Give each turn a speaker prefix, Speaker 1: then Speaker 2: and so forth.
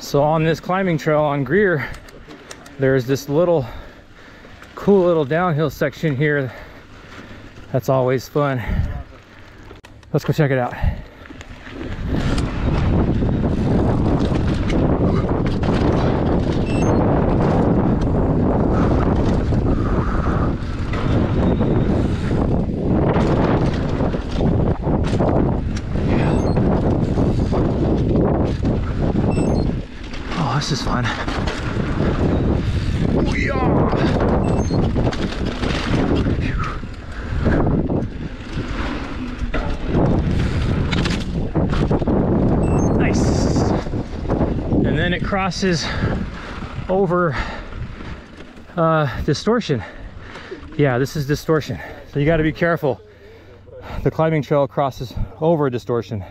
Speaker 1: So on this climbing trail on Greer, there's this little cool little downhill section here. That's always fun. Let's go check it out. This is fun. Nice. And then it crosses over uh, distortion. Yeah, this is distortion. So you got to be careful. The climbing trail crosses over distortion.